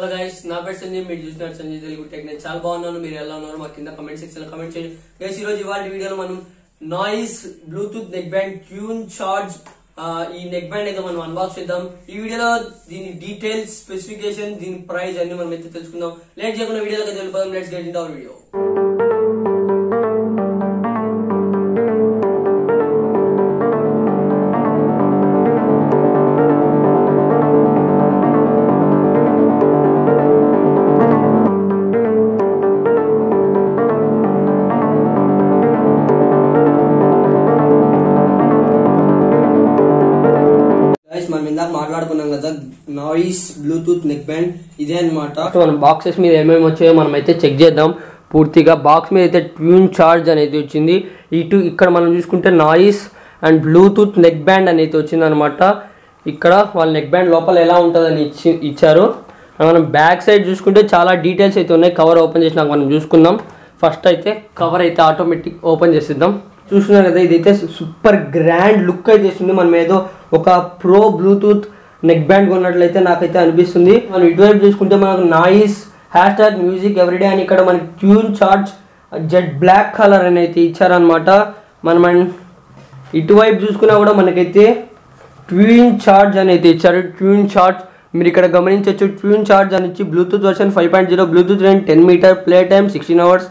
Hello guys నా పేరు సంజయ్ మీరు చూసినారు సంజయ్ తెలుగు టెక్. నేను చాలా బాగున్నాను. మీరు ఎలా ఉన్నారు? మా కింద కమెంట్ సెక్షన్ కమెంట్ చేయండి. గైస్ ఈ రోజు ఇవాళ వీడియోలో మనం Noise Bluetooth neck band tune charge ఈ నెక్ బ్యాండ్ అయితే మనం అన్బాక్స్ చేద్దాం. ఈ వీడియోలో దీని డీటెయిల్స్ స్పెసిఫికేషన్ దీని ప్రైస్ అన్ని మనం అయితే తెలుసుకుందాం. లేట్ చేయకుండా వీడియోలోకి వెళ్ళిపోదాం. Let's get in our video guys మనం ఇందాక మాట్లాడుకున్నాం కదా నాయిస్ బ్లూటూత్ నెక్ బ్యాండ్ ఇదే అనమాట మనం బాక్సెస్ మీద ఏమేమి వచ్చాయో మనం అయితే చెక్ చేద్దాం. పూర్తిగా బాక్స్ మీద అయితే ట్యూన్ చార్జ్ అనేది వచ్చింది. ఇటు ఇక్కడ మనం చూసుకుంటే Noise and Bluetooth neck band అనేది వచ్చింది అనమాట ఇక్కడ వాళ్ళ నెక్ బ్యాండ్ లోపల ఎలా ఉంటుందని ఇచ్చి ఇచ్చారు. మనం బ్యాక్ సైడ్ చూసుకుంటే చాలా డీటెయిల్స్ అయితే ఉన్నాయి. కవర్ ఓపెన్ చేసినాక మనం చూసుకుందాం. ఫస్ట్ అయితే కవర్ అయితే ఆటోమేటిక్ ఓపెన్ చేసిద్దాం. చూస్తున్నాం కదా ఇదైతే సూపర్ గ్రాండ్ లుక్ అయితే ఇస్తుంది. మనం ఏదో ఒక ప్రో బ్లూటూత్ నెక్ బ్యాండ్ కొన్నట్లయితే నాకైతే అనిపిస్తుంది. మనం ఇటువైపు చూసుకుంటే మనకు Noise hash tag music everyday అని ఇక్కడ మనకి tune charge Z black colour అని అయితే ఇచ్చారనమాట మనం ఇటువైపు చూసుకున్నా కూడా మనకైతే ట్యూన్ చార్జ్ అని అయితే ఇచ్చారు. ట్యూన్ చార్జ్ మీరు ఇక్కడ గమనించవచ్చు ట్యూన్ చార్జ్ అని ఇచ్చి Bluetooth version five point zero Bluetooth range ten metre play time sixteen hours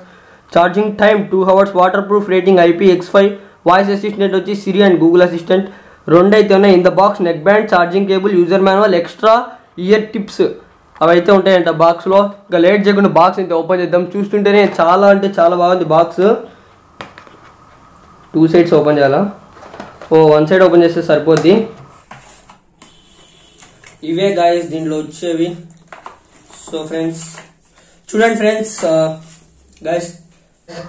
charging time two hours water proof rating IPX five voice assistant వచ్చి సిరి అండ్ గూగుల్ అసిస్టెంట్ రెండు అయితే ఉన్నాయి in the box neck band charging cable user manual extra ear tips అవైతే ఉంటాయంట బాక్స్లో ఇంకా late చేయకుండా box అయితే ఓపెన్ చేద్దాం. చూస్తుంటేనే చాలా అంటే చాలా బాగుంది బాక్స్ టూ సైడ్స్ ఓపెన్ చేయాలా? ఓ వన్ సైడ్ ఓపెన్ చేస్తే సరిపోద్ది. ఇవే గాయస్ దీంట్లో వచ్చేవి. సో ఫ్రెండ్స్ చూడండి ఫ్రెండ్స్ గాయస్ uh,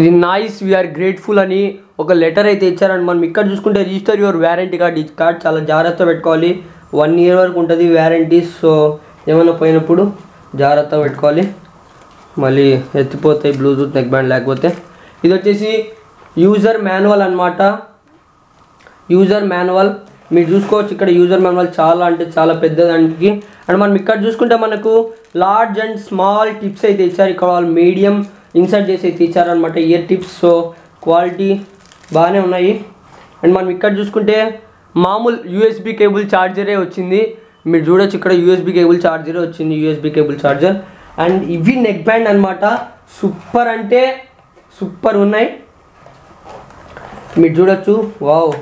ఇది నైస్ వీఆర్ గ్రేట్ఫుల్ అని ఒక లెటర్ అయితే ఇచ్చారండి. మనం ఇక్కడ చూసుకుంటే రిజిస్టర్ యువర్ వ్యారంటీ కార్డ్. ఈ కార్డ్ చాలా జాగ్రత్త పెట్టుకోవాలి. వన్ ఇయర్ వరకు ఉంటుంది వ్యారంటీ సో ఏమైనా పోయినప్పుడు జాగ్రత్త పెట్టుకోవాలి. మళ్ళీ ఎత్తిపోతాయి బ్లూటూత్ నెక్ బ్యాండ్ లేకపోతే. ఇది వచ్చేసి యూజర్ మాన్యువల్ అనమాట యూజర్ మాన్యువల్ మీరు చూసుకోవచ్చు ఇక్కడ యూజర్ మాన్యువల్ చాలా అంటే చాలా పెద్దదానికి. అండ్ మనం ఇక్కడ చూసుకుంటే మనకు లార్జ్ అండ్ స్మాల్ టిప్స్ అయితే ఇచ్చారు. ఇక్కడ వాళ్ళు మీడియం ఇన్సర్ట్ చేసి అయితే ఇచ్చారనమాట ఇయర్ టిప్స్ సో క్వాలిటీ బాగానే ఉన్నాయి. అండ్ మనం ఇక్కడ చూసుకుంటే మామూలు యూఎస్బి కేబుల్ ఛార్జరే వచ్చింది. మీరు చూడొచ్చు ఇక్కడ యూఎస్బి కేబుల్ ఛార్జరే వచ్చింది యూఎస్బి కేబుల్ ఛార్జర్. అండ్ ఇవి నెక్ బ్యాండ్ అనమాట సూపర్ అంటే సూపర్ ఉన్నాయి. మీరు చూడొచ్చు. వావ్.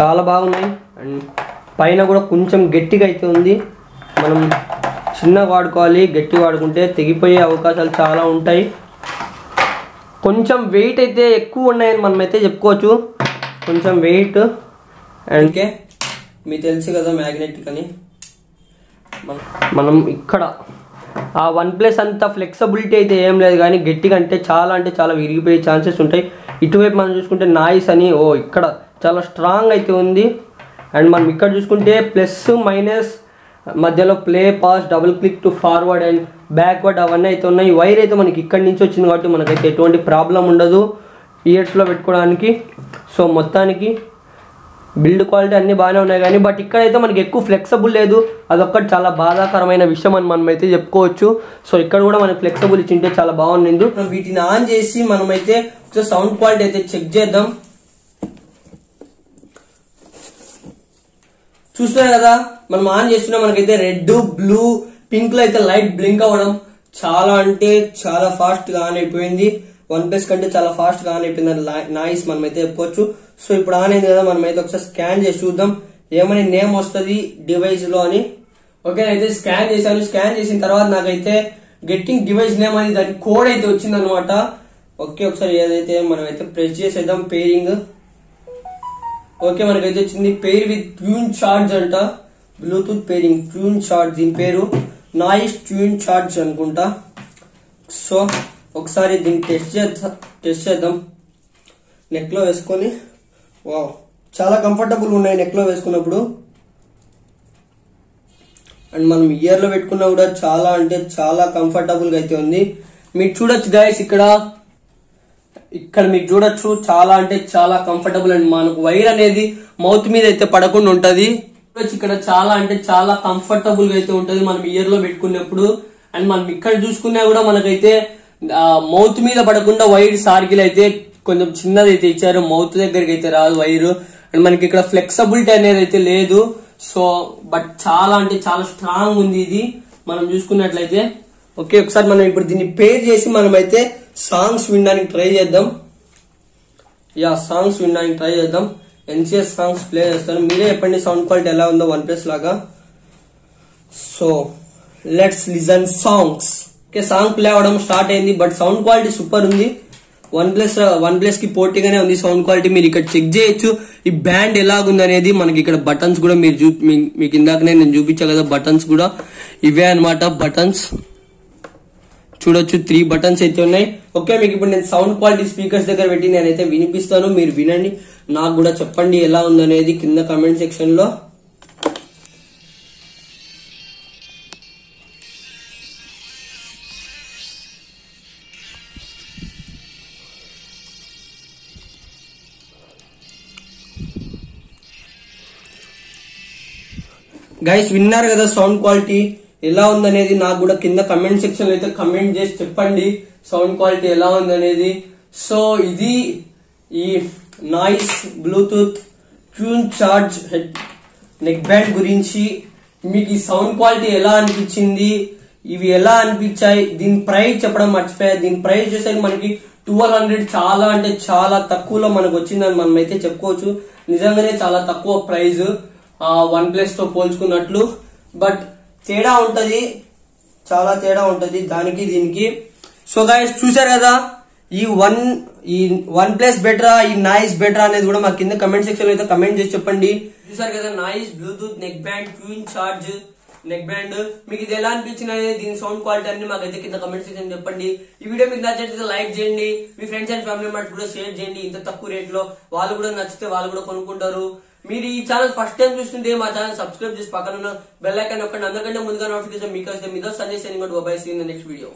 చాలా బాగున్నాయి. అండ్ పైన కూడా కొంచెం గట్టిగా అయితే ఉంది. మనం చిన్నగా వాడుకోవాలి. గట్టి వాడుకుంటే తెగిపోయే అవకాశాలు చాలా ఉంటాయి. కొంచెం వెయిట్ అయితే ఎక్కువ ఉన్నాయని మనం అయితే చెప్పుకోవచ్చు. కొంచెం వెయిట్ అండ్ మీకు తెలుసు కదా మ్యాగ్నెటిక్ అని మన- మనం ఇక్కడ ఆ వన్ ప్లస్ అంత ఫ్లెక్సిబిలిటీ అయితే ఏం లేదు కానీ గట్టిగా అంటే చాలా అంటే చాలా విరిగిపోయే ఛాన్సెస్ ఉంటాయి. ఇటువైపు మనం చూసుకుంటే నాయిస్ అని ఓ ఇక్కడ చాలా స్ట్రాంగ్ అయితే ఉంది. అండ్ మనం ఇక్కడ చూసుకుంటే ప్లస్ మైనస్ మధ్యలో play pause double click to forward and backward అవన్నీ అయితే ఉన్నాయి. వైర్ అయితే మనకి ఇక్కడి నుంచి వచ్చింది కాబట్టి మనకైతే ఎటువంటి ప్రాబ్లం ఉండదు. ఇయర్స్లో పెట్టుకోవడానికి. సో మొత్తానికి బిల్డ్ క్వాలిటీ అన్నీ బాగానే ఉన్నాయి కానీ బట్ ఇక్కడైతే మనకి ఎక్కువ ఫ్లెక్సిబుల్ లేదు. అదొక్కటి చాలా బాధాకరమైన విషయం అని మనం అయితే చెప్పుకోవచ్చు. సో ఇక్కడ కూడా మనకి ఫ్లెక్సిబుల్ ఇచ్చింటే చాలా బాగుంది వీటిని ఆన్ చేసి మనమైతే సౌండ్ క్వాలిటీ అయితే చెక్ చేద్దాం. చూస్తున్నారు కదా? మనం ఆన్ చేస్తున్నా మనకైతే రెడ్ బ్లూ పింక్లో అయితే లైట్ బ్లింక్ అవ్వడం చాలా అంటే చాలా ఫాస్ట్గా ఆన్ అయిపోయింది. వన్ ప్లస్ కంటే చాలా ఫాస్ట్గా ఆన్ అయిపోయింది నాయిస్ మనం అయితే చెప్పుకోవచ్చు సో ఇప్పుడు ఆన్ అయింది కదా మనం అయితే ఒకసారి స్కాన్ చేసి చూద్దాం. ఏమని నేమ్ వస్తుంది డివైస్లో అని. ఓకే అయితే స్కాన్ చేశాను. స్కాన్ చేసిన తర్వాత నాకైతే గెట్టింగ్ డివైస్ నేమ్ అని దాని కోడ్ అయితే వచ్చింది అనమాట ఓకే ఒకసారి ఏదైతే మనం అయితే ప్రెస్ చేసేద్దాం పేరింగ్ ఓకే మనకైతే వచ్చింది. పేరు విత్ ట్యూన్ చార్జ్ అంట. Bluetooth pairing tune charge. దీని పేరు నాయిస్ ట్యూన్ చార్జ్ అనుకుంటా. సో ఒకసారి దీన్ని టెస్ట్ చేద్దాం టెస్ట్ చేద్దాం. నెక్లో వేసుకొని వావ్ చాలా కంఫర్టబుల్ ఉన్నాయి నెక్లో వేసుకున్నప్పుడు. అండ్ మనం ఇయర్లో పెట్టుకున్నా కూడా చాలా అంటే చాలా కంఫర్టబుల్గా అయితే ఉంది. మీరు చూడొచ్చు గాయస్ ఇక్కడ ఇక్కడ మీరు చూడొచ్చు చాలా అంటే చాలా కంఫర్టబుల్ అండ్. మనకు వైర్ అనేది మౌత్ మీద అయితే పడకుండా ఉంటది. ఇక్కడ చాలా అంటే చాలా కంఫర్టబుల్గా అయితే ఉంటది మనం ఇయర్లో పెట్టుకున్నప్పుడు. అండ్ మనం ఇక్కడ చూసుకున్నా కూడా మనకైతే మౌత్ మీద పడకుండా వైర్ సార్కిల్ అయితే కొంచెం చిన్నది అయితే ఇచ్చారు. మౌత్ దగ్గరికి అయితే రాదు వైర్. అండ్ మనకి ఇక్కడ ఫ్లెక్సిబిలిటీ అనేది అయితే లేదు. సో బట్ చాలా అంటే చాలా స్ట్రాంగ్ ఉంది ఇది. మనం చూసుకున్నట్లయితే. ఓకే ఒకసారి మనం ఇప్పుడు దీన్ని పేర్ చేసి మనం అయితే సాంగ్స్ వినడానికి ట్రై చేద్దాం. యా సాంగ్స్ వినడానికి ట్రై చేద్దాం. ఎన్సిఎస్ సాంగ్స్ ప్లే చేస్తాను మీరే చెప్పండి సౌండ్ క్వాలిటీ ఎలా ఉందో వన్ ప్లస్ లాగా. So let's listen songs okay song play అవడం స్టార్ట్ అయింది బట్ సౌండ్ క్వాలిటీ సూపర్ ఉంది. వన్ ప్లస్ వన్ ప్లస్కి పోటీగానే ఉంది సౌండ్ క్వాలిటీ మీరు ఇక్కడ చెక్ చేయొచ్చు. ఈ బ్యాండ్ ఎలాగుంది అనేది మనకి ఇక్కడ బటన్స్ కూడా మీరు చూ మీ- మీకు ఇందాకనే నేను చూపించా కదా బటన్స్ కూడా ఇవే అనమాట బటన్స్ చూడొచ్చు. త్రీ బటన్స్ అయితే ఉన్నాయి. ఓకే మీకు ఇప్పుడు నేను సౌండ్ క్వాలిటీ స్పీకర్స్ దగ్గర పెట్టి నేనైతే వినిపిస్తాను. మీరు వినండి. నాకు కూడా చెప్పండి ఎలా ఉందనేది కింద కమెంట్ సెక్షన్లో. గైస్ విన్నారు కదా సౌండ్ క్వాలిటీ ఎలా ఉందనేది నాకు కూడా కింద కమెంట్ సెక్షన్ అయితే కమెంట్ చేసి చెప్పండి. సౌండ్ క్వాలిటీ ఎలా ఉందనేది. సో ఇది ఈ Noise Bluetooth tune charge head neck band గురించి. మీకు ఈ సౌండ్ క్వాలిటీ ఎలా అనిపించింది? ఇవి ఎలా అనిపించాయి? దీని ప్రైస్ చెప్పడం మర్చిపోయా దీని ప్రైస్ చూసరికి మనకి ట్వెల్వ్ హండ్రెడ్ చాలా అంటే చాలా తక్కువలో మనకు వచ్చిందని మనం అయితే చెప్పుకోవచ్చు. నిజంగానే చాలా తక్కువ ప్రైస్ వన్ ప్లస్తో పోల్చుకున్నట్లు. బట్ తేడా ఉంటది చాలా తేడా ఉంటది దానికి దీనికి. సో గాయస్ చూసారు కదా ఈ వన్ ఈ వన్ ప్లస్ బెటరా ఈ నాయిస్ బెటరా అనేది కూడా మా కింద కమెంట్ సెక్షన్లో అయితే కమెంట్ చేసి చెప్పండి. చూసారు కదా Noise Bluetooth neck band tune charge neck band మీకు ఇది ఎలా అనిపించింది దీని సౌండ్ క్వాలిటీ అన్ని మాకైతే కింద కమెంట్ సెక్షన్ చెప్పండి. ఈ వీడియో మీకు నచ్చినట్లయితే లైక్ చేయండి. మీ ఫ్రెండ్స్ అండ్ ఫ్యామిలీ మెంబర్స్ కూడా షేర్ చేయండి. ఇంత తక్కువ రేట్లో వాళ్ళు కూడా నచ్చితే వాళ్ళు కూడా కొనుక్కుంటారు. మీరు ఈ ఛానల్ ఫస్ట్ టైం చూస్తుంటే మా ఛానల్ సబ్స్క్రైబ్ చేసి పక్కన ఉన్న బెల్ ఐకాన్ అందరికంటే ముందుగా నోటిఫికేషన్ మీకు వస్తే మీతో సంజయ్ సెనింగ్ బాబాయ్ సీన్ నెక్స్ట్ వీడియో